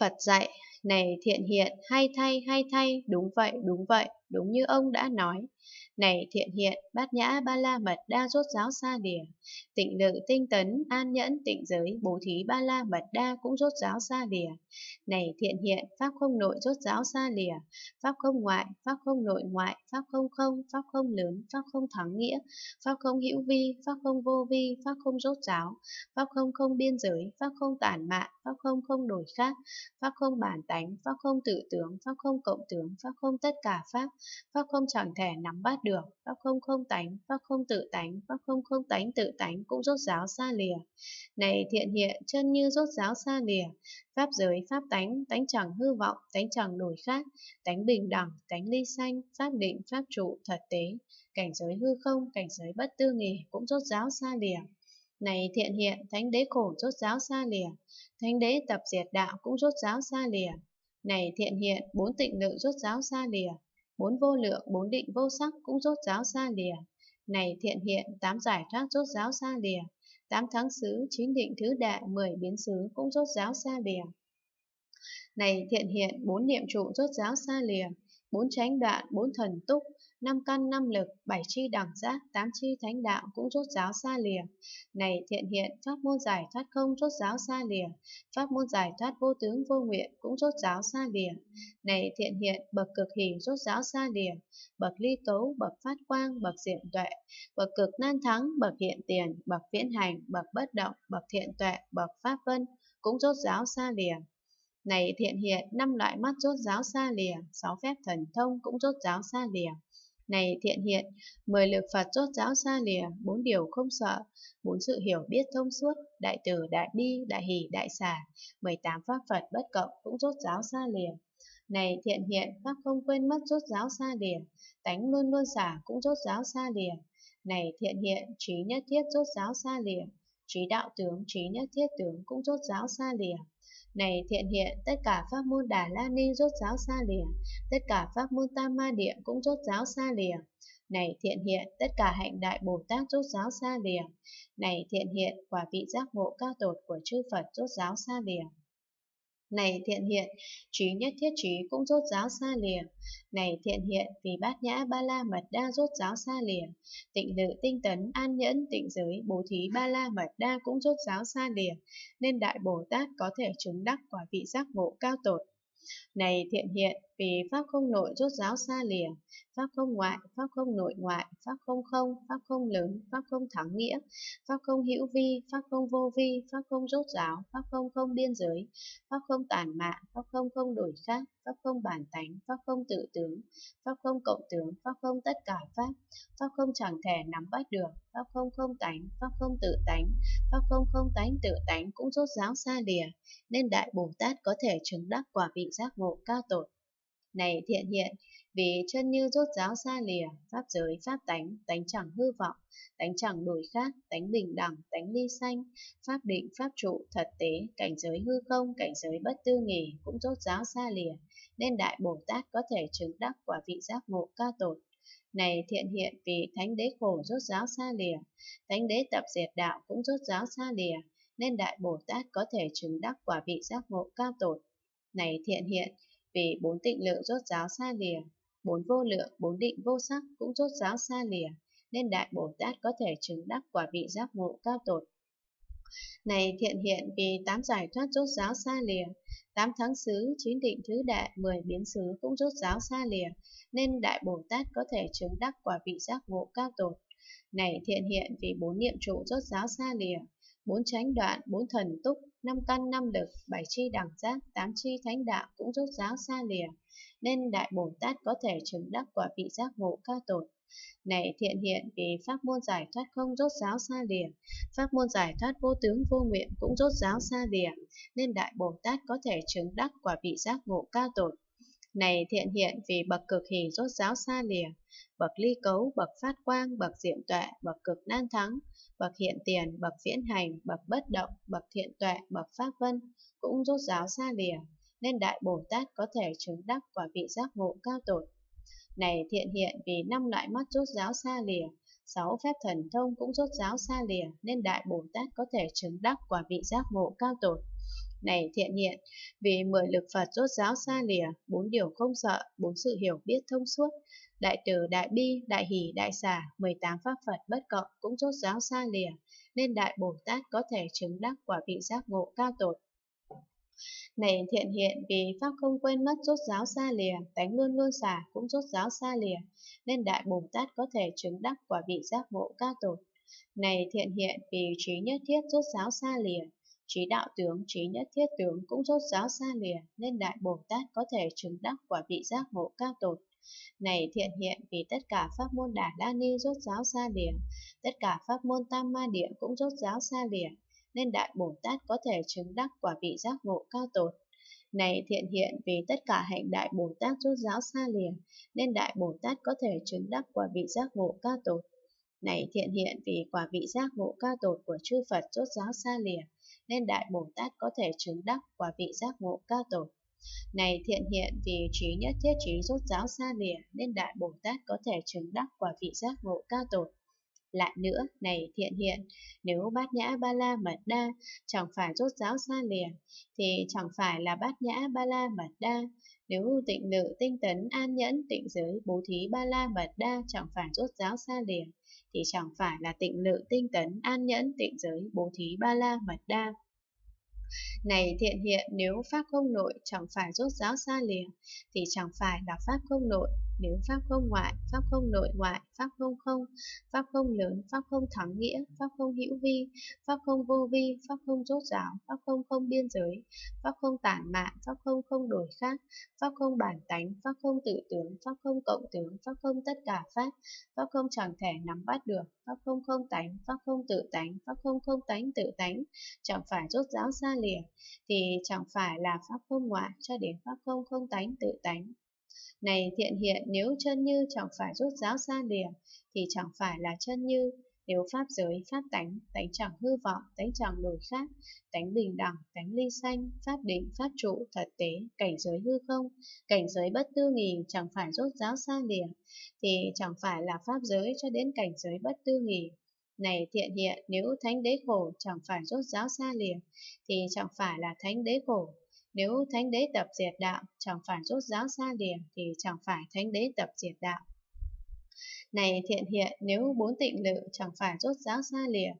Phật dạy, này thiện hiện, hay thay, hay thay, đúng vậy, đúng vậy, đúng như ông đã nói. Này thiện hiện, bát nhã ba la mật đa rốt giáo xa lìa. Tịnh lự tinh tấn, an nhẫn, tịnh giới, bố thí ba la mật đa cũng rốt giáo xa lìa. Này thiện hiện, pháp không nội rốt giáo xa lìa. Pháp không ngoại, pháp không nội ngoại, pháp không không, pháp không lớn, pháp không thắng nghĩa, pháp không hữu vi, pháp không vô vi, pháp không rốt giáo, pháp không không biên giới, pháp không tản mạn, pháp không không đổi khác, pháp không bản tánh, pháp không tự tướng, pháp không cộng tướng, pháp không tất cả pháp, pháp không chẳng thể nắm bắt được, pháp không không tánh, pháp không tự tánh, pháp không không tánh tự tánh cũng rốt giáo xa lìa. Này thiện hiện, chân như rốt giáo xa lìa, pháp giới, pháp tánh, tánh chẳng hư vọng, tánh chẳng đổi khác, tánh bình đẳng, tánh ly sanh, pháp định, pháp trụ, thật tế, cảnh giới hư không, cảnh giới bất tư nghỉ cũng rốt giáo xa lìa. Này thiện hiện, thánh đế khổ rốt giáo xa lìa, thánh đế tập diệt đạo cũng rốt giáo xa lìa. Này thiện hiện, bốn tịnh lự rốt giáo xa lìa, bốn vô lượng, bốn định vô sắc cũng rốt giáo xa lìa. Này thiện hiện, tám giải thoát rốt giáo xa lìa, tám thắng xứ, chín định thứ đại, mười biến xứ cũng rốt giáo xa lìa. Này thiện hiện, bốn niệm trụ rốt giáo xa lìa, bốn tránh đoạn, bốn thần túc, năm căn năm lực, bảy chi đẳng giác, tám chi thánh đạo cũng rốt giáo xa lìa. Này thiện hiện, pháp môn giải thoát không rốt giáo xa lìa, pháp môn giải thoát vô tướng vô nguyện cũng rốt giáo xa lìa. Này thiện hiện, bậc cực hỷ rốt giáo xa lìa, bậc ly cấu, bậc phát quang, bậc diệm tuệ, bậc cực nan thắng, bậc hiện tiền, bậc viễn hành, bậc bất động, bậc thiện tuệ, bậc pháp vân cũng rốt giáo xa lìa. Này thiện hiện, năm loại mắt rốt giáo xa lìa, sáu phép thần thông cũng rốt giáo xa lìa. Này thiện hiện, mười lực Phật rốt giáo xa lìa, bốn điều không sợ, bốn sự hiểu biết thông suốt, đại từ, đại bi, đại hỷ, đại xả, mười tám pháp Phật bất cộng cũng rốt giáo xa lìa. Này thiện hiện, pháp không quên mất rốt giáo xa lìa, tánh luôn luôn xả cũng rốt giáo xa lìa. Này thiện hiện, trí nhất thiết rốt giáo xa lìa, trí đạo tướng, trí nhất thiết tướng cũng rốt giáo xa lìa. Này thiện hiện, tất cả pháp môn Đà La Ni rốt giáo xa lìa, tất cả pháp môn Tam Ma Địa cũng rốt giáo xa lìa. Này thiện hiện, tất cả hạnh đại Bồ Tát rốt giáo xa lìa. Này thiện hiện, quả vị giác ngộ cao tột của chư Phật rốt giáo xa lìa. Này thiện hiện, trí nhất thiết trí cũng rốt giáo xa lìa. Này thiện hiện, vì bát nhã ba la mật đa rốt giáo xa lìa. Tịnh lự tinh tấn, an nhẫn, tịnh giới, bố thí ba la mật đa cũng rốt giáo xa lìa. Nên Đại Bồ Tát có thể chứng đắc quả vị giác ngộ cao tột. Này thiện hiện, vì Pháp không nội rốt giáo xa lìa, Pháp không ngoại, Pháp không nội ngoại, Pháp không không, Pháp không lớn, Pháp không thắng nghĩa, Pháp không hữu vi, Pháp không vô vi, Pháp không rốt giáo, Pháp không không biên giới, Pháp không tản mạn, Pháp không không đổi khác, Pháp không bản tánh, Pháp không tự tướng, Pháp không cộng tướng, Pháp không tất cả Pháp, Pháp không chẳng thể nắm bắt được, Pháp không không tánh, Pháp không tự tánh, Pháp không không tánh tự tánh cũng rốt giáo xa lìa, nên Đại Bồ Tát có thể chứng đắc quả vị giác ngộ cao tột. Này thiện hiện, vì chân như rốt giáo xa lìa, pháp giới, pháp tánh, tánh chẳng hư vọng, tánh chẳng đổi khác, tánh bình đẳng, tánh ly sanh, pháp định, pháp trụ, thật tế, cảnh giới hư không, cảnh giới bất tư nghỉ cũng rốt giáo xa lìa, nên Đại Bồ Tát có thể chứng đắc quả vị giác ngộ cao tột. Này thiện hiện vì thánh đế khổ rốt giáo xa lìa, thánh đế tập diệt đạo cũng rốt giáo xa lìa, nên Đại Bồ Tát có thể chứng đắc quả vị giác ngộ cao tột. Này thiện hiện, vì bốn tịnh lượng rốt giáo xa lìa, bốn vô lượng, bốn định vô sắc cũng rốt giáo xa lìa, nên Đại Bồ Tát có thể chứng đắc quả vị giác ngộ cao tột. Này thiện hiện vì tám giải thoát rốt giáo xa lìa, tám tháng xứ, chín định thứ đệ mười biến xứ cũng rốt giáo xa lìa, nên Đại Bồ Tát có thể chứng đắc quả vị giác ngộ cao tột. Này thiện hiện vì bốn niệm trụ rốt giáo xa lìa, bốn tránh đoạn, bốn thần túc, năm căn năm lực, bảy chi đẳng giác, tám chi thánh đạo cũng rốt giáo xa lìa, nên Đại Bồ Tát có thể chứng đắc quả vị giác ngộ cao tột. Này thiện hiện vì pháp môn giải thoát không rốt giáo xa lìa, pháp môn giải thoát vô tướng vô nguyện cũng rốt giáo xa lìa, nên Đại Bồ Tát có thể chứng đắc quả vị giác ngộ cao tột. Này thiện hiện vì bậc cực hỷ rốt giáo xa lìa, bậc ly cấu, bậc phát quang, bậc diệm tuệ, bậc cực nan thắng, bậc hiện tiền, bậc viễn hành, bậc bất động, bậc thiện tuệ, bậc pháp vân, cũng rốt giáo xa lìa, nên Đại Bồ Tát có thể chứng đắc quả vị giác ngộ cao tột. Này thiện hiện vì năm loại mắt rốt giáo xa lìa, sáu phép thần thông cũng rốt giáo xa lìa, nên Đại Bồ Tát có thể chứng đắc quả vị giác ngộ cao tột. Này thiện hiện, vì mười lực Phật rốt giáo xa lìa, bốn điều không sợ, bốn sự hiểu biết thông suốt, đại từ, đại bi, đại hỷ, đại xả, 18 pháp Phật bất cộng cũng rốt giáo xa lìa, nên Đại Bồ Tát có thể chứng đắc quả vị giác ngộ cao tột. Này thiện hiện vì Pháp không quên mất rốt giáo xa lìa, tánh luôn luôn xả cũng rốt giáo xa lìa, nên Đại Bồ Tát có thể chứng đắc quả vị giác ngộ cao tột. Này thiện hiện vì trí nhất thiết rốt giáo xa lìa, trí đạo tướng, trí nhất thiết tướng cũng rốt giáo xa lìa, nên Đại Bồ Tát có thể chứng đắc quả vị giác ngộ cao tột. Này thiện hiện vì tất cả pháp môn Đà La Ni rốt giáo xa lìa, tất cả pháp môn Tam Ma Địa cũng rốt giáo xa lìa, nên Đại Bồ Tát có thể chứng đắc quả vị giác ngộ cao tột. Này thiện hiện vì tất cả hạnh Đại Bồ Tát rốt giáo xa lìa, nên Đại Bồ Tát có thể chứng đắc quả vị giác ngộ cao tột. Này thiện hiện vì quả vị giác ngộ cao tột của chư Phật rốt giáo xa lìa, nên Đại Bồ Tát có thể chứng đắc quả vị giác ngộ cao tổ Này thiện hiện vì trí nhất thiết trí rút giáo xa lìa nên Đại Bồ Tát có thể chứng đắc quả vị giác ngộ cao tổ Lại nữa, này thiện hiện, nếu bát nhã ba la mật đa chẳng phải rốt giáo xa lìa, thì chẳng phải là bát nhã ba la mật đa. Nếu tịnh lự tinh tấn an nhẫn tịnh giới bố thí ba la mật đa chẳng phải rốt giáo xa lìa, thì chẳng phải là tịnh lự tinh tấn an nhẫn tịnh giới bố thí ba la mật đa. Này thiện hiện nếu Pháp không nội chẳng phải rốt giáo xa lìa, thì chẳng phải là Pháp không nội, nếu Pháp không ngoại, Pháp không nội ngoại, Pháp không không, Pháp không lớn, Pháp không thắng nghĩa, Pháp không hữu vi, Pháp không vô vi, Pháp không rốt ráo, Pháp không không biên giới, Pháp không tản mạn, Pháp không không đổi khác, Pháp không bản tánh, Pháp không tự tướng, Pháp không cộng tướng, Pháp không tất cả Pháp, Pháp không chẳng thể nắm bắt được, Pháp không không tánh, Pháp không tự tánh, Pháp không không tánh tự tánh, chẳng phải rốt ráo xa lìa, thì chẳng phải là Pháp không ngoại cho đến Pháp không không tánh tự tánh. Này thiện hiện nếu chân như chẳng phải rút giáo xa lìa, thì chẳng phải là chân như, nếu pháp giới, pháp tánh, tánh chẳng hư vọng, tánh chẳng đổi khác, tánh bình đẳng, tánh ly sanh, pháp định, pháp trụ, thật tế, cảnh giới hư không, cảnh giới bất tư nghì, chẳng phải rốt giáo xa lìa, thì chẳng phải là pháp giới cho đến cảnh giới bất tư nghì. Này thiện hiện, nếu thánh đế khổ chẳng phải rốt giáo xa lìa, thì chẳng phải là thánh đế khổ, nếu thánh đế tập diệt đạo chẳng phải rốt giáo xa lìa thì chẳng phải thánh đế tập diệt đạo. Này thiện hiện, nếu bốn tịnh lự chẳng phải rốt giáo xa lìa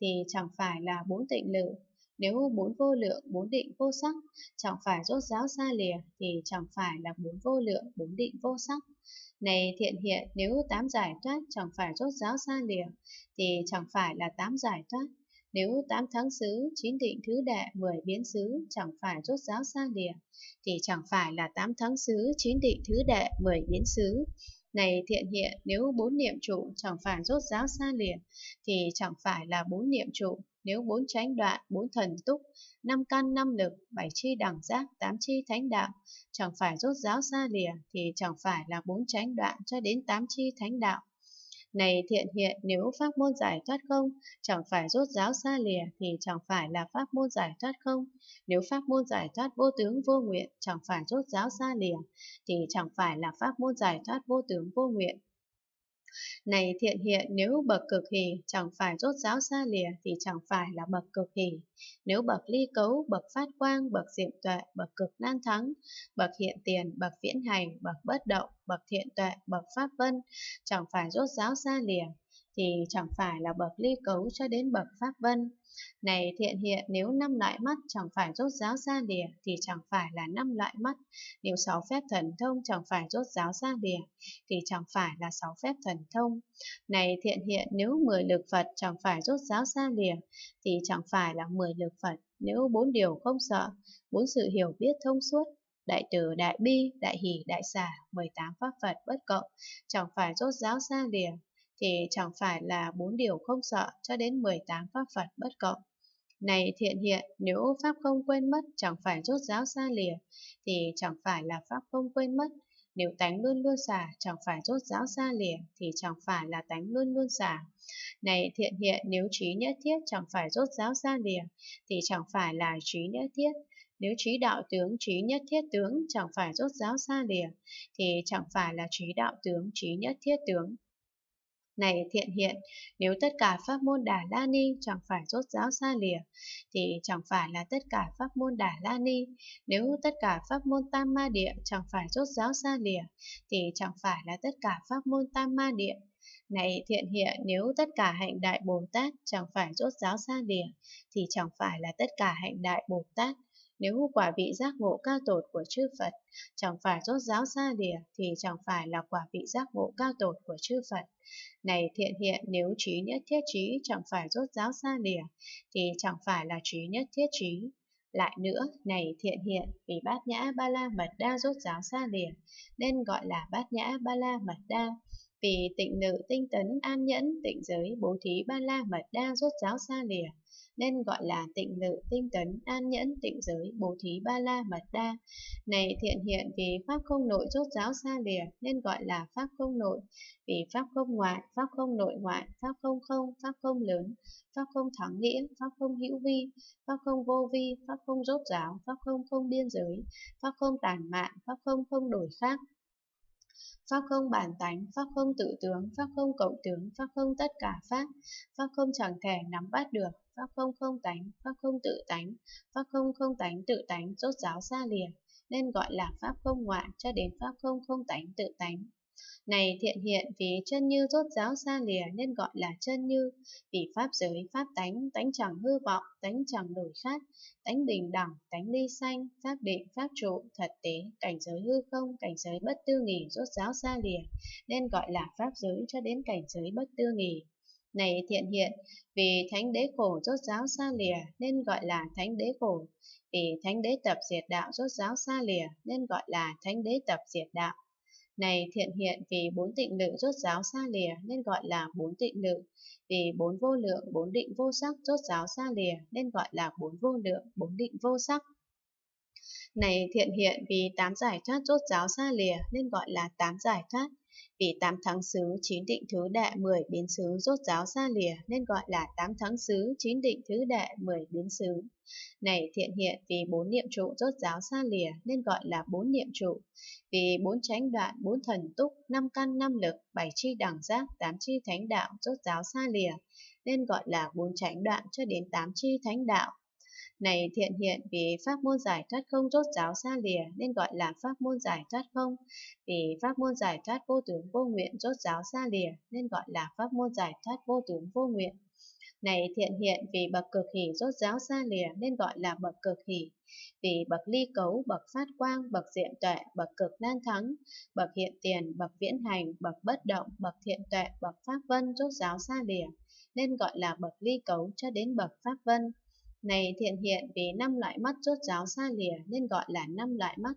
thì chẳng phải là bốn tịnh lự. Nếu bốn vô lượng, bốn định vô sắc chẳng phải rốt giáo xa lìa thì chẳng phải là bốn vô lượng, bốn định vô sắc. Này thiện hiện, nếu tám giải thoát chẳng phải rốt giáo xa lìa thì chẳng phải là tám giải thoát. Nếu tám tháng xứ, chín định thứ đệ, mười biến xứ chẳng phải rốt giáo xa lìa, thì chẳng phải là tám tháng xứ, chín định thứ đệ, mười biến xứ. Này thiện hiện, nếu bốn niệm trụ chẳng phải rốt giáo xa lìa, thì chẳng phải là bốn niệm trụ. Nếu bốn tránh đoạn, bốn thần túc, năm căn năm lực, bảy chi đẳng giác, tám chi thánh đạo, chẳng phải rốt giáo xa lìa, thì chẳng phải là bốn tránh đoạn cho đến tám chi thánh đạo. Này thiện hiện nếu pháp môn giải thoát không, chẳng phải rốt giáo xa lìa thì chẳng phải là pháp môn giải thoát không. Nếu pháp môn giải thoát vô tướng vô nguyện chẳng phải rốt giáo xa lìa thì chẳng phải là pháp môn giải thoát vô tướng vô nguyện. Này thiện hiện nếu bậc cực hỷ chẳng phải rốt giáo xa lìa thì chẳng phải là bậc cực hỷ. Nếu bậc ly cấu, bậc phát quang, bậc diệm tuệ, bậc cực nan thắng, bậc hiện tiền, bậc viễn hành, bậc bất động, bậc thiện tuệ, bậc pháp vân, chẳng phải rốt giáo xa lìa thì chẳng phải là bậc ly cấu cho đến bậc pháp vân. Này thiện hiện nếu năm loại mắt chẳng phải rốt giáo xa lìa thì chẳng phải là năm loại mắt. Nếu sáu phép thần thông chẳng phải rốt giáo xa lìa thì chẳng phải là sáu phép thần thông. Này thiện hiện nếu mười lực Phật chẳng phải rốt giáo xa lìa thì chẳng phải là mười lực Phật. Nếu bốn điều không sợ, bốn sự hiểu biết thông suốt, đại từ, đại bi, đại hỷ, đại xả, 18 pháp Phật bất cộng, chẳng phải rốt giáo xa lìa thì chẳng phải là bốn điều không sợ cho đến 18 pháp Phật bất cộng. Này thiện hiện, nếu Pháp không quên mất chẳng phải rốt giáo xa lìa, thì chẳng phải là Pháp không quên mất. Nếu tánh luôn luôn xả chẳng phải rốt giáo xa lìa, thì chẳng phải là tánh luôn luôn xả. Này thiện hiện, nếu trí nhất thiết chẳng phải rốt giáo xa lìa, thì chẳng phải là trí nhất thiết. Nếu trí đạo tướng, trí nhất thiết tướng chẳng phải rốt giáo xa lìa, thì chẳng phải là trí đạo tướng, trí nhất thiết tướng. Này thiện hiện, nếu tất cả pháp môn Đà La Ni chẳng phải rốt ráo xa lìa, thì chẳng phải là tất cả pháp môn Đà La Ni. Nếu tất cả pháp môn Tam Ma Địa chẳng phải rốt ráo xa lìa, thì chẳng phải là tất cả pháp môn Tam Ma Địa. Này thiện hiện, nếu tất cả hạnh đại Bồ Tát chẳng phải rốt ráo xa lìa, thì chẳng phải là tất cả hạnh đại Bồ Tát. Nếu quả vị giác ngộ cao tột của chư Phật chẳng phải rốt ráo xa lìa thì chẳng phải là quả vị giác ngộ cao tột của chư Phật. Này thiện hiện nếu trí nhất thiết trí chẳng phải rốt ráo xa lìa thì chẳng phải là trí nhất thiết trí. Lại nữa, này thiện hiện vì bát nhã ba la mật đa rốt ráo xa lìa nên gọi là bát nhã ba la mật đa. Vì tịnh nữ tinh tấn an nhẫn tịnh giới bố thí ba la mật đa rốt ráo xa lìa nên gọi là tịnh lự, tinh tấn, an nhẫn, tịnh giới, bố thí ba la mật đa. Này thiện hiện vì pháp không nội rốt giáo xa lìa, nên gọi là pháp không nội. Vì pháp không ngoại, pháp không nội ngoại, pháp không không, pháp không lớn, pháp không thắng nghĩa, pháp không hữu vi, pháp không vô vi, pháp không rốt giáo, pháp không không biên giới, pháp không tàn mạn, pháp không không đổi khác, Pháp không bản tánh, Pháp không tự tướng, Pháp không cộng tướng, Pháp không tất cả Pháp, Pháp không chẳng thể nắm bắt được, Pháp không không tánh, Pháp không tự tánh, Pháp không không tánh tự tánh, rốt giáo xa lìa, nên gọi là Pháp không ngoại cho đến Pháp không không tánh tự tánh. Này thiện hiện vì chân như rốt giáo xa lìa nên gọi là chân như, vì pháp giới, pháp tánh, tánh chẳng hư vọng, tánh chẳng đổi khác, tánh bình đẳng, tánh ly sanh, pháp định, pháp trụ, thật tế, cảnh giới hư không, cảnh giới bất tư nghỉ rốt giáo xa lìa, nên gọi là pháp giới cho đến cảnh giới bất tư nghỉ. Này thiện hiện, vì thánh đế khổ rốt giáo xa lìa nên gọi là thánh đế khổ, vì thánh đế tập diệt đạo rốt giáo xa lìa nên gọi là thánh đế tập diệt đạo. Này thiện hiện vì bốn tịnh lự rốt giáo xa lìa nên gọi là bốn tịnh lự, vì bốn vô lượng, bốn định vô sắc rốt giáo xa lìa nên gọi là bốn vô lượng, bốn định vô sắc. Này thiện hiện vì tám giải thoát rốt giáo xa lìa nên gọi là tám giải thoát, vì tám thắng xứ, chín định thứ đệ, mười biến xứ rốt giáo xa lìa nên gọi là tám thắng xứ, chín định thứ đệ, mười biến xứ. Này thiện hiện vì bốn niệm trụ rốt giáo xa lìa nên gọi là bốn niệm trụ. Vì bốn tránh đoạn, bốn thần túc, năm căn, năm lực, bảy chi đẳng giác, tám chi thánh đạo rốt giáo xa lìa nên gọi là bốn tránh đoạn cho đến tám chi thánh đạo. Này thiện hiện vì pháp môn giải thoát không rốt giáo xa lìa nên gọi là pháp môn giải thoát không. Vì pháp môn giải thoát vô tướng vô nguyện rốt giáo xa lìa nên gọi là pháp môn giải thoát vô tướng vô nguyện. Này thiện hiện vì bậc cực hỷ rốt giáo xa lìa nên gọi là bậc cực hỷ. Vì bậc ly cấu, bậc phát quang, bậc diệm tuệ, bậc cực nan thắng, bậc hiện tiền, bậc viễn hành, bậc bất động, bậc thiện tuệ, bậc pháp vân rốt giáo xa lìa nên gọi là bậc ly cấu cho đến bậc pháp vân. Này thiện hiện vì năm loại mắt rốt giáo xa lìa nên gọi là năm loại mắt,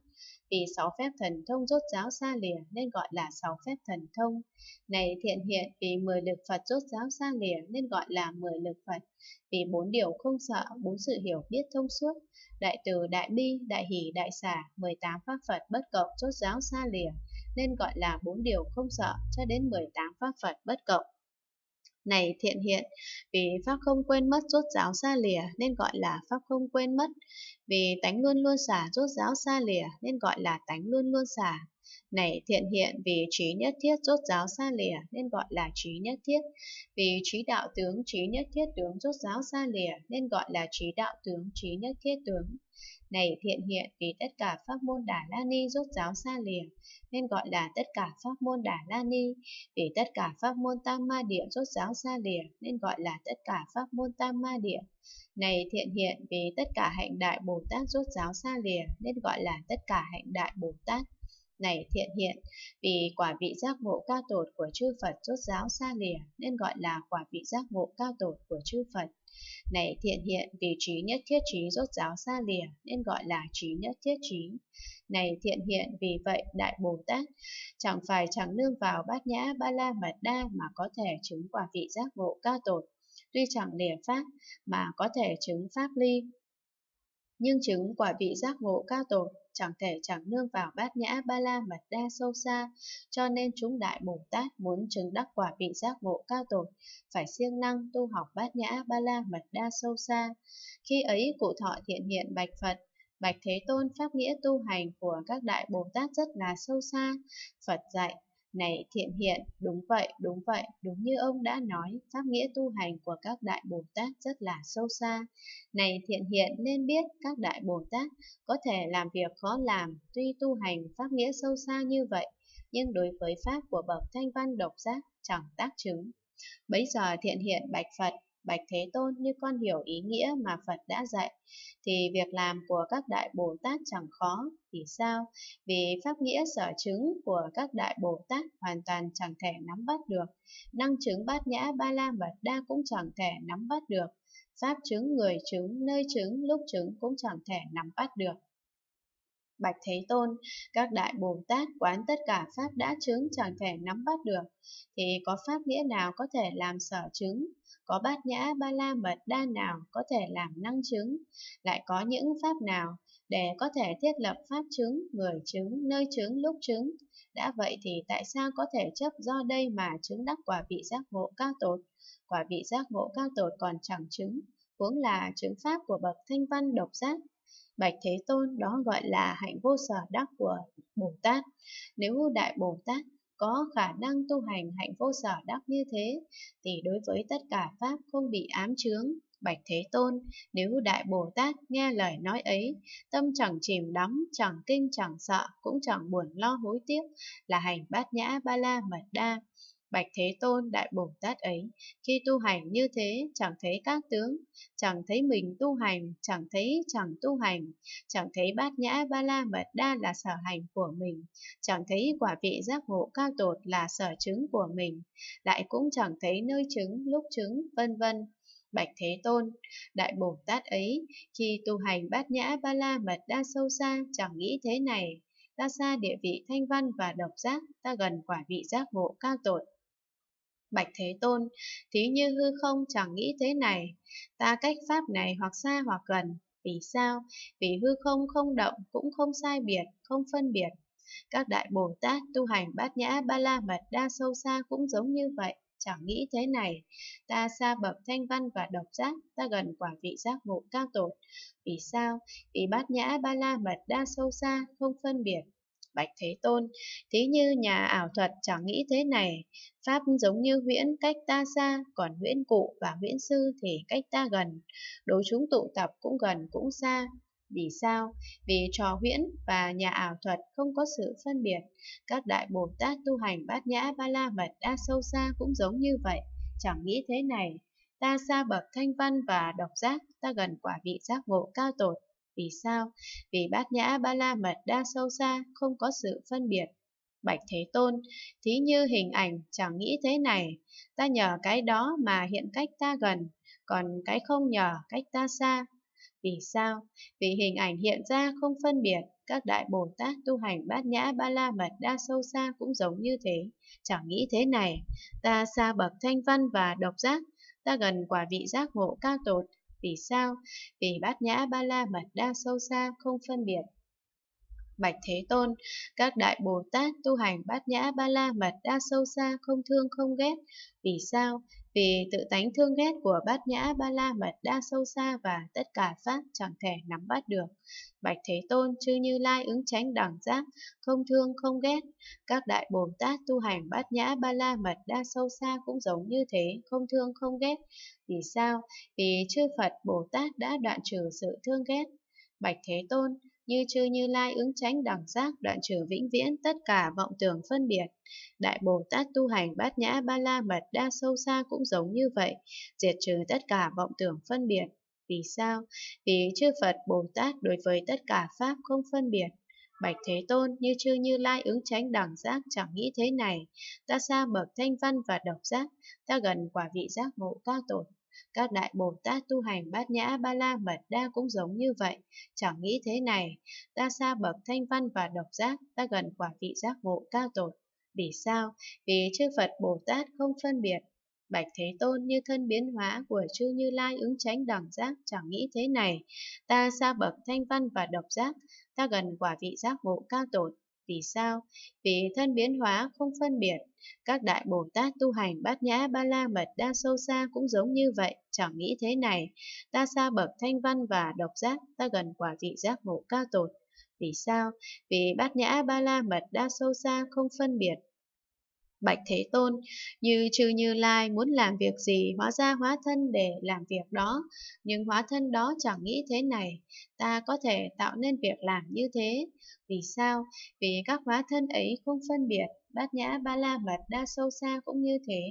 vì sáu phép thần thông rốt giáo xa lìa nên gọi là sáu phép thần thông. Này thiện hiện vì mười lực Phật rốt giáo xa lìa nên gọi là mười lực Phật, vì bốn điều không sợ, bốn sự hiểu biết thông suốt, đại từ, đại bi, đại hỷ, đại xả, 18 pháp Phật bất cộng rốt giáo xa lìa nên gọi là bốn điều không sợ cho đến 18 pháp Phật bất cộng. Này thiện hiện, vì Pháp không quên mất rốt giáo xa lìa nên gọi là Pháp không quên mất. Vì tánh luôn luôn xả rốt giáo xa lìa nên gọi là tánh luôn luôn xả. Này thiện hiện vì trí nhất thiết rốt giáo xa lìa nên gọi là trí nhất thiết. Vì trí đạo tướng trí nhất thiết tướng rốt giáo xa lìa nên gọi là trí đạo tướng trí nhất thiết tướng. Này thiện hiện vì tất cả pháp môn Đà La Ni rốt giáo xa lìa, nên gọi là tất cả pháp môn Đà La Ni. Vì tất cả pháp môn Tam Ma Địa rốt giáo xa lìa, nên gọi là tất cả pháp môn Tam Ma Địa. Này thiện hiện vì tất cả hạnh đại Bồ Tát rốt giáo xa lìa, nên gọi là tất cả hạnh đại Bồ Tát. Này thiện hiện, vì quả vị giác ngộ cao tột của chư Phật rốt giáo xa lìa, nên gọi là quả vị giác ngộ cao tột của chư Phật. Này thiện hiện vì trí nhất thiết trí rốt giáo xa lìa nên gọi là trí nhất thiết trí. Này thiện hiện vì vậy Đại Bồ Tát chẳng phải chẳng nương vào bát nhã ba la mật đa mà có thể chứng quả vị giác ngộ cao tột. Tuy chẳng lìa pháp mà có thể chứng pháp ly, nhưng chứng quả vị giác ngộ cao tột chẳng thể chẳng nương vào bát nhã ba la mật đa sâu xa, cho nên chúng đại Bồ Tát muốn chứng đắc quả vị giác ngộ cao tột, phải siêng năng tu học bát nhã ba la mật đa sâu xa. Khi ấy cụ thọ thiện hiện bạch Phật, bạch Thế Tôn pháp nghĩa tu hành của các đại Bồ Tát rất là sâu xa. Phật dạy, này thiện hiện, đúng vậy, đúng vậy, đúng như ông đã nói, pháp nghĩa tu hành của các đại Bồ Tát rất là sâu xa. Này thiện hiện nên biết các đại Bồ Tát có thể làm việc khó làm, tuy tu hành pháp nghĩa sâu xa như vậy, nhưng đối với pháp của bậc thanh văn độc giác chẳng tác chứng. Bấy giờ thiện hiện bạch Phật, bạch Thế Tôn như con hiểu ý nghĩa mà Phật đã dạy, thì việc làm của các đại Bồ Tát chẳng khó. Vì sao? Vì pháp nghĩa sở chứng của các đại Bồ Tát hoàn toàn chẳng thể nắm bắt được. Năng chứng bát nhã ba la mật đa cũng chẳng thể nắm bắt được. Pháp chứng, người chứng, nơi chứng, lúc chứng cũng chẳng thể nắm bắt được. Bạch Thế Tôn, các đại Bồ Tát quán tất cả Pháp đã chứng chẳng thể nắm bắt được, thì có Pháp nghĩa nào có thể làm sở chứng, có bát nhã ba la mật đa nào có thể làm năng chứng, lại có những Pháp nào để có thể thiết lập Pháp chứng, người chứng, nơi chứng, lúc chứng. Đã vậy thì tại sao có thể chấp do đây mà chứng đắc quả vị giác ngộ cao tột? Quả vị giác ngộ cao tột còn chẳng chứng, huống là chứng Pháp của bậc thanh văn độc giác Bạch Thế Tôn đó gọi là hạnh vô sở đắc của Bồ Tát. Nếu Đại Bồ Tát có khả năng tu hành hạnh vô sở đắc như thế, thì đối với tất cả Pháp không bị ám chướng. Bạch Thế Tôn, nếu Đại Bồ Tát nghe lời nói ấy, tâm chẳng chìm đắm, chẳng kinh chẳng sợ, cũng chẳng buồn lo hối tiếc, là hành bát nhã ba la mật đa, Bạch Thế Tôn Đại Bồ Tát ấy, khi tu hành như thế, chẳng thấy các tướng, chẳng thấy mình tu hành, chẳng thấy chẳng tu hành, chẳng thấy bát nhã ba la mật đa là sở hành của mình, chẳng thấy quả vị giác ngộ cao tột là sở chứng của mình, lại cũng chẳng thấy nơi chứng, lúc chứng, vân vân. Bạch Thế Tôn, Đại Bồ Tát ấy, khi tu hành bát nhã ba la mật đa sâu xa, chẳng nghĩ thế này, ta xa địa vị thanh văn và độc giác, ta gần quả vị giác ngộ cao tột. Bạch Thế Tôn, thí như hư không chẳng nghĩ thế này, ta cách pháp này hoặc xa hoặc gần, vì sao? Vì hư không không động cũng không sai biệt, không phân biệt. Các đại Bồ Tát tu hành bát nhã ba la mật đa sâu xa cũng giống như vậy, chẳng nghĩ thế này. Ta xa bậc thanh văn và độc giác, ta gần quả vị giác ngộ cao tột. Vì sao? Vì bát nhã ba la mật đa sâu xa, không phân biệt, Bạch Thế Tôn, thí như nhà ảo thuật chẳng nghĩ thế này, Pháp giống như huyễn cách ta xa, còn huyễn cụ và huyễn sư thì cách ta gần, đối chúng tụ tập cũng gần cũng xa. Vì sao? Vì trò huyễn và nhà ảo thuật không có sự phân biệt. Các đại Bồ Tát tu hành bát nhã ba la mật đa sâu xa cũng giống như vậy, chẳng nghĩ thế này. Ta xa bậc thanh văn và độc giác, ta gần quả vị giác ngộ cao tột, vì sao? Vì bát nhã ba la mật đa sâu xa, không có sự phân biệt. Bạch Thế Tôn, thí như hình ảnh chẳng nghĩ thế này, ta nhờ cái đó mà hiện cách ta gần, còn cái không nhờ cách ta xa. Vì sao? Vì hình ảnh hiện ra không phân biệt, các đại Bồ Tát tu hành bát nhã ba la mật đa sâu xa cũng giống như thế. Chẳng nghĩ thế này, ta xa bậc thanh văn và độc giác, ta gần quả vị giác ngộ cao tột, vì sao? Vì bát nhã ba la mật đa sâu xa không phân biệt. Bạch Thế Tôn, các đại Bồ Tát tu hành bát nhã ba la mật đa sâu xa không thương không ghét. Vì sao? Vì tự tánh thương ghét của bát nhã ba la mật đa sâu xa và tất cả pháp chẳng thể nắm bắt được. Bạch Thế Tôn chư như lai ứng tránh đẳng giác, không thương không ghét. Các đại Bồ Tát tu hành bát nhã ba la mật đa sâu xa cũng giống như thế, không thương không ghét. Vì sao? Vì chư Phật Bồ Tát đã đoạn trừ sự thương ghét. Bạch Thế Tôn, như chư như lai ứng tránh đẳng giác đoạn trừ vĩnh viễn tất cả vọng tưởng phân biệt. Đại Bồ Tát tu hành bát nhã ba la mật đa sâu xa cũng giống như vậy, diệt trừ tất cả vọng tưởng phân biệt. Vì sao? Vì chư Phật Bồ Tát đối với tất cả Pháp không phân biệt. Bạch Thế Tôn như chư như lai ứng tránh đẳng giác chẳng nghĩ thế này. Ta xa bậc thanh văn và độc giác, ta gần quả vị giác ngộ cao tột. Các đại Bồ Tát tu hành bát nhã ba la mật đa cũng giống như vậy, chẳng nghĩ thế này. Ta xa bậc thanh văn và độc giác, ta gần quả vị giác ngộ cao tột. Vì sao? Vì chư Phật Bồ Tát không phân biệt, Bạch Thế Tôn như thân biến hóa của chư Như Lai ứng tránh đẳng giác chẳng nghĩ thế này. Ta xa bậc thanh văn và độc giác, ta gần quả vị giác ngộ cao tột. Vì sao? Vì thân biến hóa không phân biệt. Các đại Bồ Tát tu hành bát nhã ba la mật đa sâu xa cũng giống như vậy, chẳng nghĩ thế này. Ta xa bậc thanh văn và độc giác, ta gần quả vị giác ngộ cao tột. Vì sao? Vì bát nhã ba la mật đa sâu xa không phân biệt. Bạch Thế Tôn, như chư như lai muốn làm việc gì hóa ra hóa thân để làm việc đó, nhưng hóa thân đó chẳng nghĩ thế này, ta có thể tạo nên việc làm như thế. Vì sao? Vì các hóa thân ấy không phân biệt, bát nhã ba la mật đa sâu xa cũng như thế,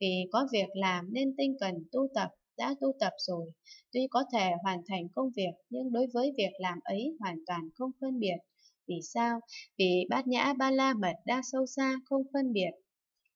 vì có việc làm nên tinh cần tu tập, đã tu tập rồi, tuy có thể hoàn thành công việc nhưng đối với việc làm ấy hoàn toàn không phân biệt. Vì sao? Vì bát nhã ba la mật đa sâu xa không phân biệt.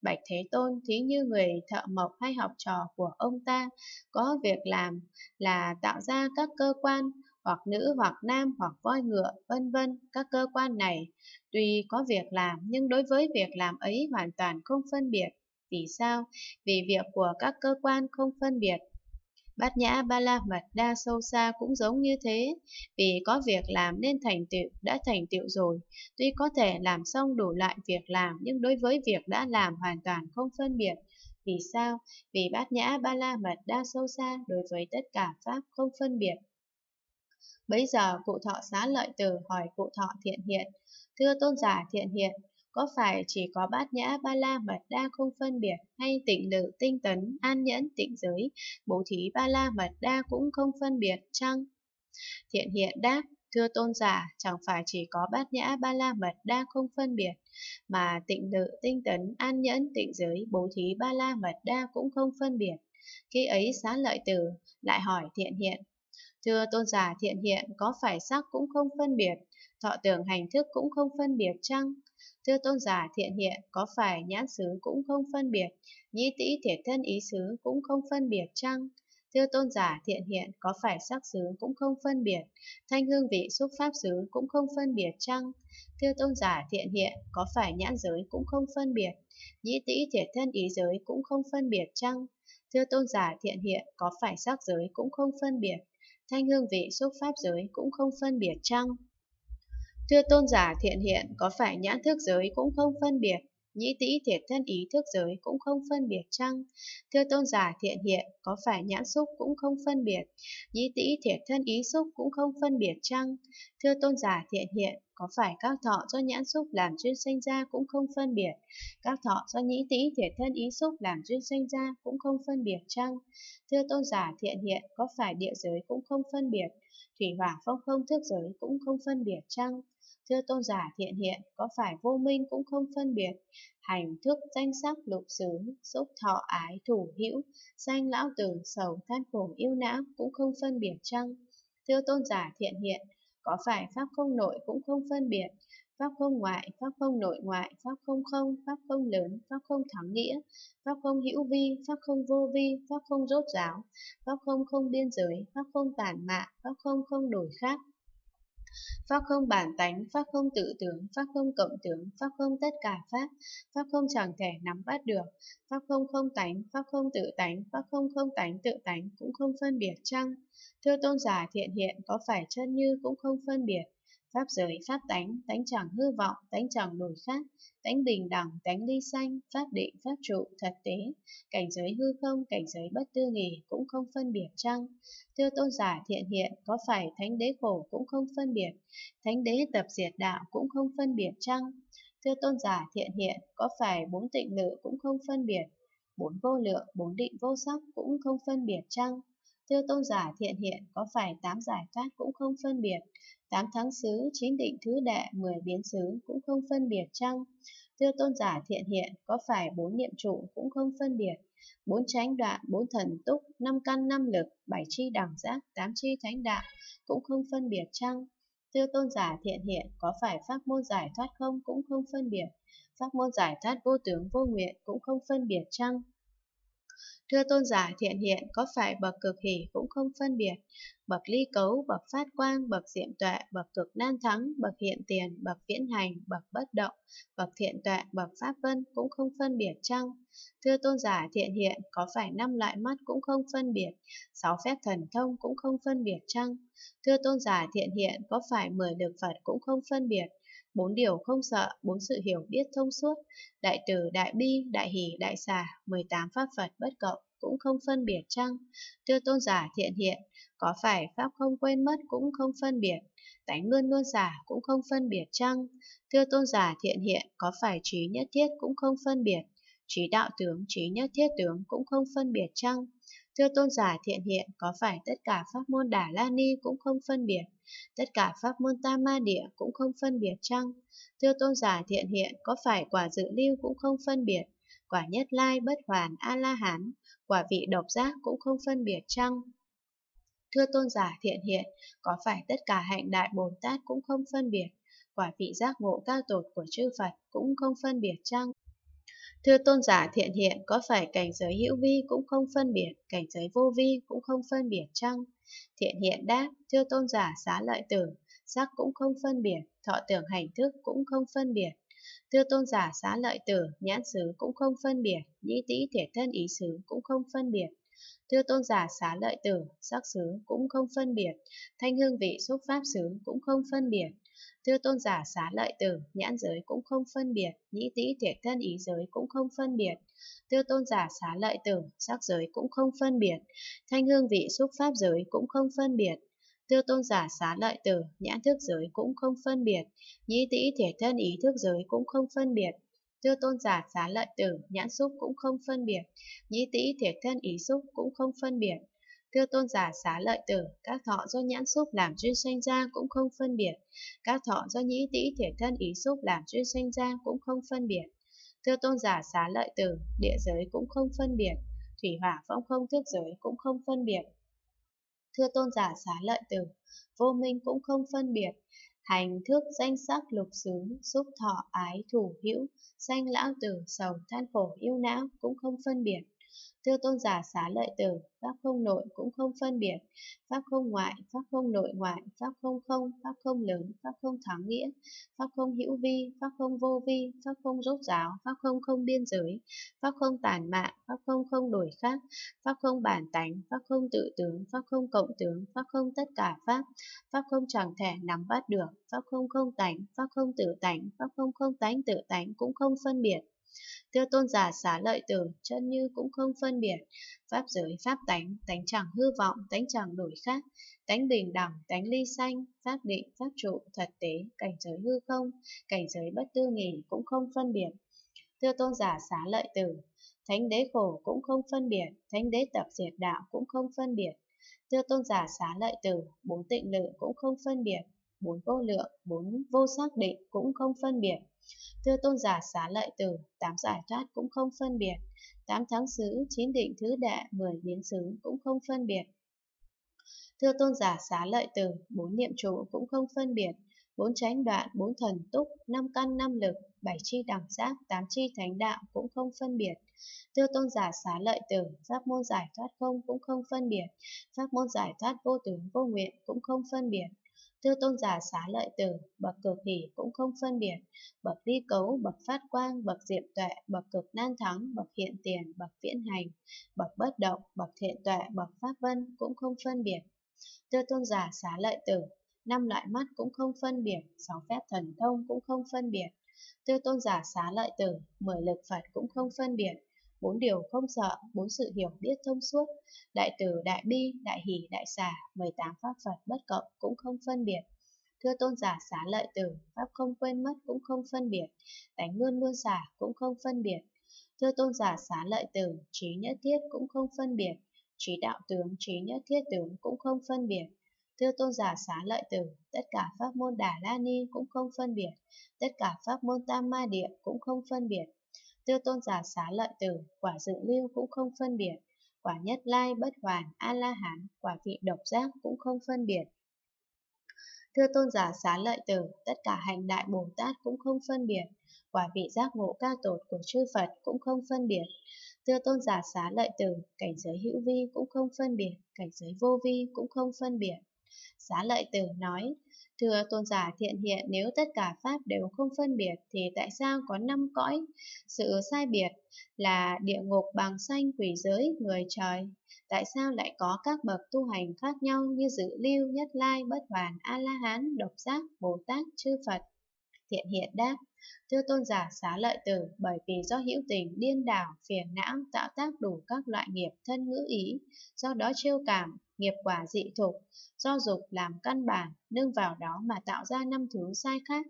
Bạch Thế Tôn, thí như người thợ mộc hay học trò của ông ta, có việc làm là tạo ra các cơ quan, hoặc nữ hoặc nam, hoặc voi ngựa, vân vân, các cơ quan này. Tuy có việc làm, nhưng đối với việc làm ấy hoàn toàn không phân biệt. Vì sao? Vì việc của các cơ quan không phân biệt. Bát nhã ba la mật đa sâu xa cũng giống như thế, vì có việc làm nên thành tựu, đã thành tựu rồi. Tuy có thể làm xong đủ lại việc làm, nhưng đối với việc đã làm hoàn toàn không phân biệt. Vì sao? Vì bát nhã ba la mật đa sâu xa đối với tất cả pháp không phân biệt. Bây giờ cụ thọ xá lợi từ hỏi cụ thọ thiện hiện, thưa tôn giả thiện hiện, có phải chỉ có bát nhã, ba la mật đa không phân biệt hay tịnh lự, tinh tấn, an nhẫn, tịnh giới? Bố thí ba la mật đa cũng không phân biệt chăng? Thiện hiện đáp, thưa tôn giả, chẳng phải chỉ có bát nhã, ba la mật đa không phân biệt, mà tịnh lự, tinh tấn, an nhẫn, tịnh giới, bố thí ba la mật đa cũng không phân biệt. Khi ấy xá lợi tử lại hỏi thiện hiện, thưa tôn giả, thiện hiện có phải sắc cũng không phân biệt, thọ tưởng hành thức cũng không phân biệt chăng? Thưa tôn giả thiện hiện, có phải nhãn xứ cũng không phân biệt, nhĩ tĩ thể thân ý xứ cũng không phân biệt chăng? Thưa tôn giả thiện hiện, có phải sắc xứ cũng không phân biệt, thanh hương vị xúc pháp xứ cũng không phân biệt chăng? Thưa tôn giả thiện hiện, có phải nhãn giới cũng không phân biệt, nhĩ tĩ thể thân ý giới cũng không phân biệt chăng? Thưa tôn giả thiện hiện, có phải sắc giới cũng không phân biệt, thanh hương vị xúc pháp giới cũng không phân biệt chăng? Thưa tôn giả thiện hiện, có phải nhãn thức giới cũng không phân biệt, nhĩ tĩ thiệt thân ý thức giới cũng không phân biệt chăng? Thưa tôn giả thiện hiện, có phải nhãn xúc cũng không phân biệt, nhĩ tĩ thiệt thân ý xúc cũng không phân biệt chăng? Thưa tôn giả thiện hiện, có phải các thọ do nhãn xúc làm duyên sinh ra cũng không phân biệt, các thọ do nhĩ tĩ thiệt thân ý xúc làm duyên sinh ra cũng không phân biệt chăng? Thưa tôn giả thiện hiện, có phải địa giới cũng không phân biệt, thủy hỏa phong không thức giới cũng không phân biệt chăng? Thưa tôn giả thiện hiện, có phải vô minh cũng không phân biệt, hành thức danh sắc lục xứ, xúc thọ ái thủ hữu, danh lão tử sầu than khổ yêu não cũng không phân biệt chăng? Thưa tôn giả thiện hiện, có phải pháp không nội cũng không phân biệt, pháp không ngoại, pháp không nội ngoại, pháp không không, pháp không lớn, pháp không thắng nghĩa, pháp không hữu vi, pháp không vô vi, pháp không rốt ráo, pháp không không biên giới, pháp không tản mạ, pháp không không đổi khác, Pháp không bản tánh, Pháp không tự tướng, Pháp không cộng tướng, Pháp không tất cả Pháp, Pháp không chẳng thể nắm bắt được, Pháp không không tánh, Pháp không tự tánh, Pháp không không tánh tự tánh cũng không phân biệt chăng? Thưa tôn giả thiện hiện có phải chân như cũng không phân biệt, Pháp giới, pháp tánh, tánh chẳng hư vọng, tánh chẳng đổi khác, tánh bình đẳng, tánh ly sanh, pháp định, pháp trụ, thật tế, cảnh giới hư không, cảnh giới bất tư nghỉ cũng không phân biệt chăng? Thưa tôn giả thiện hiện, có phải thánh đế khổ cũng không phân biệt, thánh đế tập diệt đạo cũng không phân biệt chăng? Thưa tôn giả thiện hiện, có phải bốn tịnh lự cũng không phân biệt, bốn vô lượng, bốn định vô sắc cũng không phân biệt chăng? Thưa tôn giả thiện hiện, có phải tám giải thoát cũng không phân biệt, tám tháng xứ, chín định thứ đệ, mười biến xứ cũng không phân biệt chăng? Thưa tôn giả thiện hiện, có phải bốn niệm trụ cũng không phân biệt, bốn tránh đoạn, bốn thần túc, năm căn năm lực, bảy chi đẳng giác, tám chi thánh đạo cũng không phân biệt chăng? Thưa tôn giả thiện hiện, có phải pháp môn giải thoát không cũng không phân biệt, pháp môn giải thoát vô tướng vô nguyện cũng không phân biệt chăng? Thưa tôn giả thiện hiện, có phải bậc cực hỷ cũng không phân biệt, bậc ly cấu, bậc phát quang, bậc diệm tuệ, bậc cực nan thắng, bậc hiện tiền, bậc viễn hành, bậc bất động, bậc thiện tuệ, bậc pháp vân cũng không phân biệt chăng? Thưa tôn giả thiện hiện, có phải năm loại mắt cũng không phân biệt, sáu phép thần thông cũng không phân biệt chăng? Thưa tôn giả thiện hiện, có phải mười lực Phật cũng không phân biệt, bốn điều không sợ, bốn sự hiểu biết thông suốt, đại từ, đại bi, đại hỷ, đại xả, 18 pháp Phật bất cộng cũng không phân biệt chăng? Thưa tôn giả thiện hiện, có phải pháp không quên mất cũng không phân biệt, tánh luôn luôn giả cũng không phân biệt chăng? Thưa tôn giả thiện hiện, có phải trí nhất thiết cũng không phân biệt, trí đạo tướng, trí nhất thiết tướng cũng không phân biệt chăng? Thưa tôn giả thiện hiện, có phải tất cả pháp môn Đà La Ni cũng không phân biệt? Tất cả pháp môn Tam Ma Địa cũng không phân biệt chăng? Thưa tôn giả thiện hiện, có phải quả dự lưu cũng không phân biệt? Quả nhất lai, bất hoàn, A-la-hán, quả vị độc giác cũng không phân biệt chăng? Thưa tôn giả thiện hiện, có phải tất cả hạnh đại Bồ Tát cũng không phân biệt? Quả vị giác ngộ cao tột của chư Phật cũng không phân biệt chăng? Thưa tôn giả thiện hiện, có phải cảnh giới hữu vi cũng không phân biệt, cảnh giới vô vi cũng không phân biệt chăng? Thiện hiện đáp, thưa tôn giả xá lợi tử, sắc cũng không phân biệt, thọ tưởng hành thức cũng không phân biệt. Thưa tôn giả xá lợi tử, nhãn xứ cũng không phân biệt, nhĩ tĩ thể thân ý xứ cũng không phân biệt. Thưa tôn giả xá lợi tử, sắc xứ cũng không phân biệt, thanh hương vị xúc pháp xứ cũng không phân biệt. Thưa tôn giả xá lợi tử, nhãn giới cũng không phân biệt, nhĩ tĩ thể thân ý giới cũng không phân biệt. Thưa tôn giả xá lợi tử, sắc giới cũng không phân biệt, thanh hương vị xúc pháp giới cũng không phân biệt. Thưa tôn giả xá lợi tử, nhãn thức giới cũng không phân biệt, nhĩ tĩ thể thân ý thức giới cũng không phân biệt. Thưa tôn giả xá lợi tử, nhãn xúc cũng không phân biệt, nhĩ tĩ thể thân ý xúc cũng không phân biệt. Thưa tôn giả xá lợi tử, các thọ do nhãn xúc làm duyên sanh ra cũng không phân biệt. Các thọ do nhĩ tĩ thể thân ý xúc làm duyên sanh ra cũng không phân biệt. Thưa tôn giả xá lợi tử, địa giới cũng không phân biệt. Thủy hỏa phong không thức giới cũng không phân biệt. Thưa tôn giả xá lợi tử, vô minh cũng không phân biệt. Hành thức danh sắc lục xứ, xúc thọ ái thủ hữu, sanh lão tử, sầu than khổ yêu não cũng không phân biệt. Thưa tôn giả xá lợi tử, pháp không nội cũng không phân biệt, pháp không ngoại, pháp không nội ngoại, pháp không không, pháp không lớn, pháp không thắng nghĩa, pháp không hữu vi, pháp không vô vi, pháp không rốt giáo, pháp không không biên giới, pháp không tàn mạn, pháp không không đổi khác, pháp không bản tánh, pháp không tự tướng, pháp không cộng tướng, pháp không tất cả pháp, pháp không chẳng thể nắm bắt được, pháp không không tánh, pháp không tự tánh, pháp không không tánh tự tánh cũng không phân biệt. Thưa tôn giả xá lợi tử, chân như cũng không phân biệt, pháp giới, pháp tánh, tánh chẳng hư vọng, tánh chẳng đổi khác, tánh bình đẳng, tánh ly sanh, pháp định, pháp trụ, thật tế, cảnh giới hư không, cảnh giới bất tư nghỉ cũng không phân biệt. Thưa tôn giả xá lợi tử, thánh đế khổ cũng không phân biệt, thánh đế tập diệt đạo cũng không phân biệt. Thưa tôn giả xá lợi tử, bốn tịnh lự cũng không phân biệt, bốn vô lượng, bốn vô xác định cũng không phân biệt. Thưa tôn giả xá lợi tử, tám giải thoát cũng không phân biệt, tám thắng xứ, chín định thứ đệ, mười biến xứ cũng không phân biệt. Thưa tôn giả xá lợi tử, bốn niệm trụ cũng không phân biệt, bốn tránh đoạn, bốn thần túc, năm căn năm lực, bảy chi đẳng giác, tám chi thánh đạo cũng không phân biệt. Thưa tôn giả xá lợi tử, pháp môn giải thoát không cũng không phân biệt, pháp môn giải thoát vô tướng vô nguyện cũng không phân biệt. Thưa tôn giả xá lợi tử, bậc cực hỷ cũng không phân biệt, bậc ly cấu, bậc phát quang, bậc diệm tuệ, bậc cực nan thắng, bậc hiện tiền, bậc viễn hành, bậc bất động, bậc thiện tuệ, bậc pháp vân cũng không phân biệt. Thưa tôn giả xá lợi tử, năm loại mắt cũng không phân biệt, sáu phép thần thông cũng không phân biệt. Thưa tôn giả xá lợi tử, mười lực Phật cũng không phân biệt, bốn điều không sợ, bốn sự hiểu biết thông suốt, đại từ, đại bi, đại hỷ, đại xả, 18 pháp Phật bất cộng cũng không phân biệt. Thưa tôn giả xá lợi tử, pháp không quên mất cũng không phân biệt, tánh luôn luôn xả cũng không phân biệt. Thưa tôn giả xá lợi tử, trí nhất thiết cũng không phân biệt, trí đạo tướng, trí nhất thiết tướng cũng không phân biệt. Thưa tôn giả xá lợi tử, tất cả pháp môn Đà La Ni cũng không phân biệt, tất cả pháp môn Tam Ma Địa cũng không phân biệt tư tôn giả xá lợi tử, quả dự lưu cũng không phân biệt, quả nhất lai bất hoàn, A-la-hán, quả vị độc giác cũng không phân biệt. Thưa tôn giả xá lợi tử, tất cả hành đại Bồ Tát cũng không phân biệt, quả vị giác ngộ ca tột của chư Phật cũng không phân biệt. Thưa tôn giả xá lợi tử, cảnh giới hữu vi cũng không phân biệt, cảnh giới vô vi cũng không phân biệt. Xá lợi tử nói, Thưa tôn giả thiện hiện nếu tất cả pháp đều không phân biệt thì tại sao có năm cõi? Sự sai biệt là địa ngục bằng xanh quỷ giới người trời. Tại sao lại có các bậc tu hành khác nhau như dự lưu, nhất lai, bất hoàn, A-la-hán, độc giác, Bồ Tát, chư Phật? Thiện hiện đáp, thưa tôn giả xá lợi tử, bởi vì do hữu tình điên đảo, phiền não, tạo tác đủ các loại nghiệp thân ngữ ý, do đó trêu cảm, nghiệp quả dị thục, do dục làm căn bản, nương vào đó mà tạo ra năm thứ sai khác,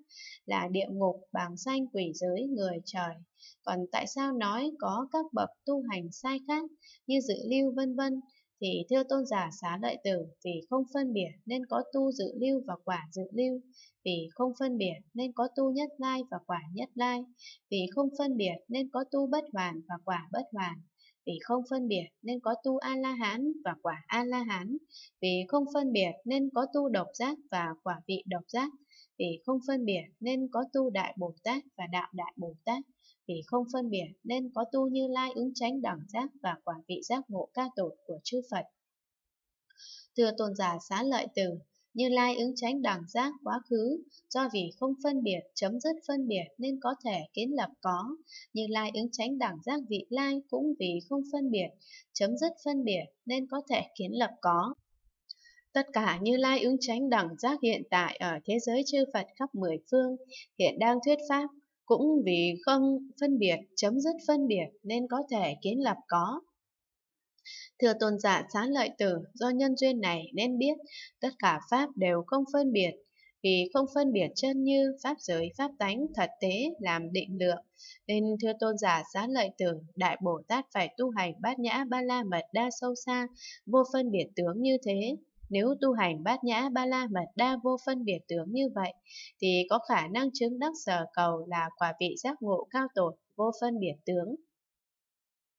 là địa ngục, bàng sanh, quỷ giới, người trời. Còn tại sao nói có các bậc tu hành sai khác, như dự lưu vân vân thì thưa tôn giả xá lợi tử, vì không phân biệt nên có tu dự lưu và quả dự lưu, vì không phân biệt nên có tu nhất lai và quả nhất lai, vì không phân biệt nên có tu bất hoàn và quả bất hoàn, vì không phân biệt nên có tu A-la-hán và quả A-la-hán, vì không phân biệt nên có tu độc giác và quả vị độc giác, vì không phân biệt nên có tu đại Bồ Tát và đạo đại Bồ Tát, vì không phân biệt nên có tu như lai ứng tránh đẳng giác và quả vị giác ngộ ca tột của chư Phật. Thưa tôn giả xá lợi từ như lai ứng tránh đẳng giác quá khứ, do vì không phân biệt, chấm dứt phân biệt nên có thể kiến lập có. Như lai ứng tránh đẳng giác vị lai cũng vì không phân biệt, chấm dứt phân biệt nên có thể kiến lập có. Tất cả Như Lai ứng tránh đẳng giác hiện tại ở thế giới chư Phật khắp mười phương hiện đang thuyết pháp cũng vì không phân biệt, chấm dứt phân biệt nên có thể kiến lập có. Thưa tôn giả xá lợi tử, do nhân duyên này nên biết tất cả Pháp đều không phân biệt, vì không phân biệt chân như Pháp giới, Pháp tánh, thật tế làm định lượng. Nên thưa tôn giả xá lợi tử, Đại Bồ Tát phải tu hành bát nhã ba la mật đa sâu xa, vô phân biệt tướng như thế, nếu tu hành bát nhã ba la mật đa vô phân biệt tướng như vậy, thì có khả năng chứng đắc sở cầu là quả vị giác ngộ cao tột vô phân biệt tướng.